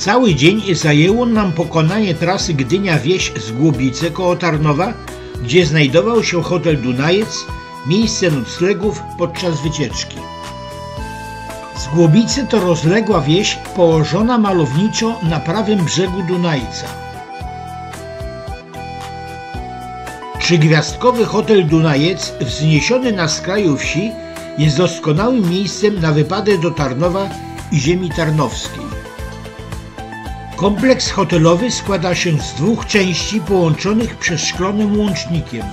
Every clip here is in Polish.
Cały dzień zajęło nam pokonanie trasy Gdynia-Wieś z Głobice koło Tarnowa, gdzie znajdował się hotel Dunajec, miejsce noclegów podczas wycieczki. Z Głobicy to rozległa wieś położona malowniczo na prawym brzegu Dunajca. Trzygwiazdkowy hotel Dunajec, wzniesiony na skraju wsi, jest doskonałym miejscem na wypadek do Tarnowa i ziemi tarnowskiej. Kompleks hotelowy składa się z dwóch części połączonych przeszklonym łącznikiem.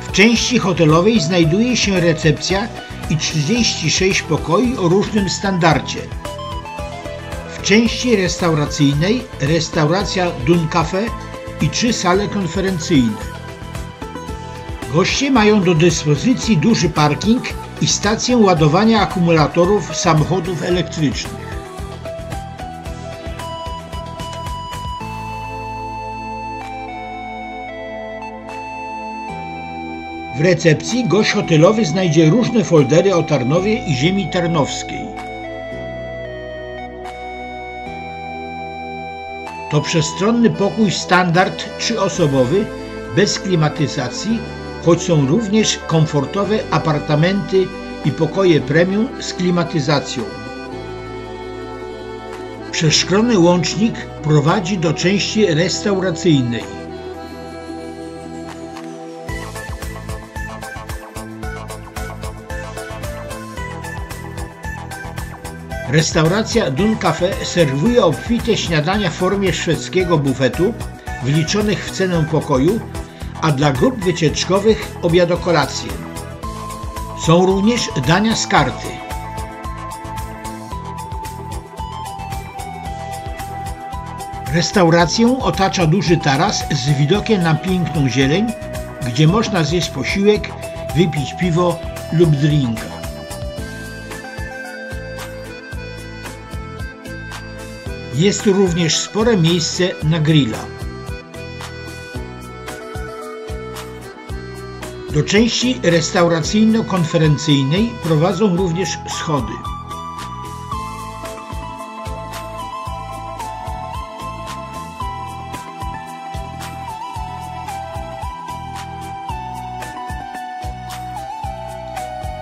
W części hotelowej znajduje się recepcja i 36 pokoi o różnym standardzie. W części restauracyjnej restauracja Dun Cafe i trzy sale konferencyjne. Goście mają do dyspozycji duży parking i stację ładowania akumulatorów samochodów elektrycznych. W recepcji gość hotelowy znajdzie różne foldery o Tarnowie i ziemi tarnowskiej. To przestronny pokój standard trzyosobowy, bez klimatyzacji, choć są również komfortowe apartamenty i pokoje premium z klimatyzacją. Przeszklony łącznik prowadzi do części restauracyjnej. Restauracja Dun Cafe serwuje obfite śniadania w formie szwedzkiego bufetu, wliczonych w cenę pokoju, a dla grup wycieczkowych obiadokolacje. Są również dania z karty. Restaurację otacza duży taras z widokiem na piękną zieleń, gdzie można zjeść posiłek, wypić piwo lub drinka. Jest tu również spore miejsce na grilla. Do części restauracyjno-konferencyjnej prowadzą również schody.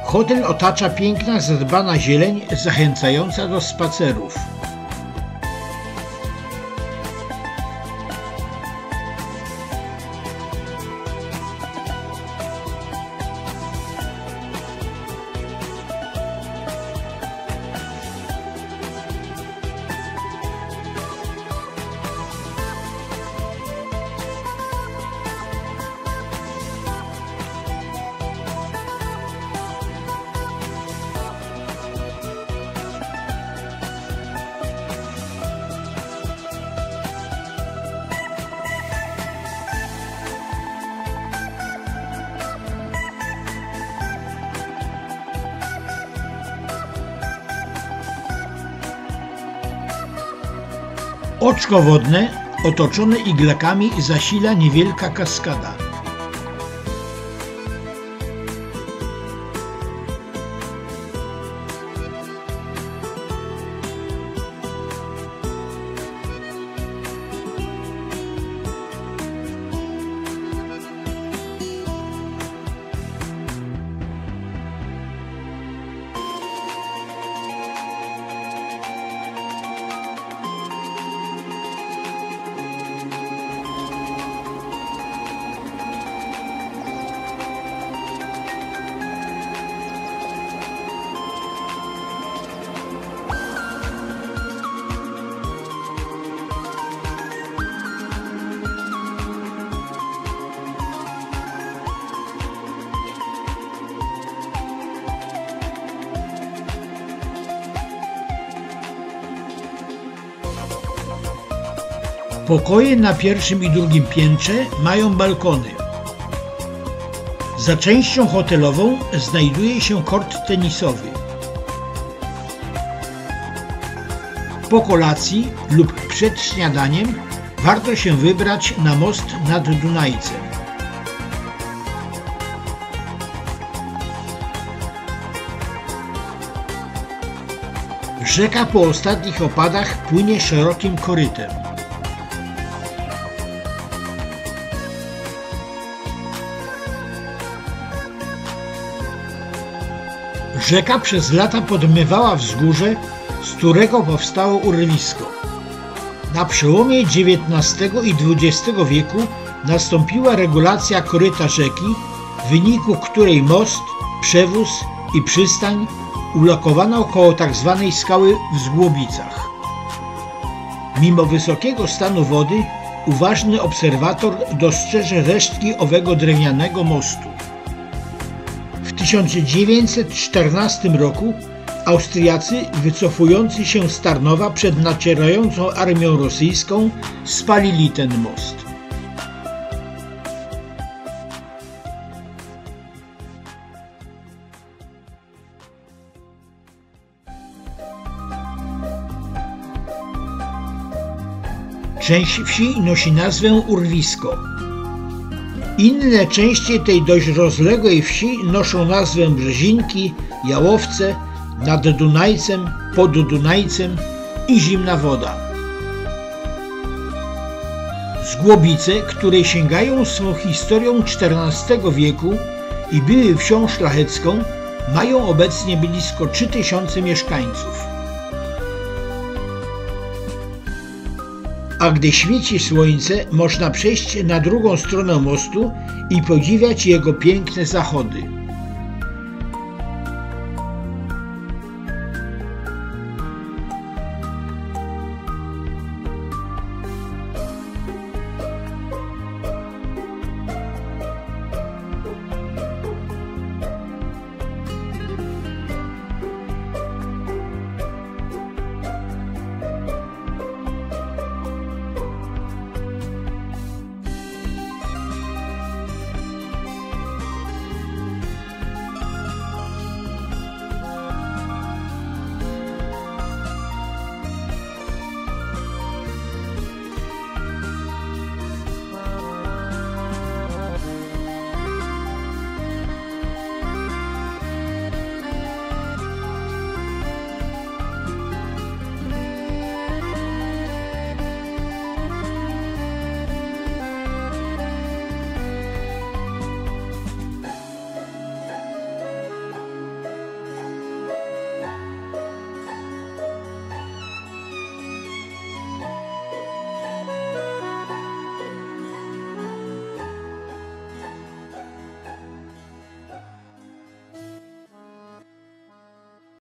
Hotel otacza piękna, zadbana zieleń zachęcająca do spacerów. Oczko wodne otoczone iglakami zasila niewielka kaskada. Pokoje na pierwszym i drugim piętrze mają balkony. Za częścią hotelową znajduje się kort tenisowy. Po kolacji lub przed śniadaniem warto się wybrać na most nad Dunajcem. Rzeka po ostatnich opadach płynie szerokim korytem. Rzeka przez lata podmywała wzgórze, z którego powstało urwisko. Na przełomie XIX i XX wieku nastąpiła regulacja koryta rzeki, w wyniku której most, przewóz i przystań ulokowano koło tzw. Tak skały w Zgłobicach. Mimo wysokiego stanu wody, uważny obserwator dostrzeże resztki owego drewnianego mostu. W 1914 roku Austriacy, wycofujący się z Tarnowa przed nacierającą armią rosyjską, spalili ten most. Część wsi nosi nazwę Urwisko. Inne części tej dość rozległej wsi noszą nazwę Brzezinki, Jałowce, nad Dunajcem, pod Dunajcem i Zimna Woda. Zgłobice, które sięgają swą historią XIV wieku i były wsią szlachecką, mają obecnie blisko 3000 mieszkańców. A gdy świeci słońce, można przejść na drugą stronę mostu i podziwiać jego piękne zachody.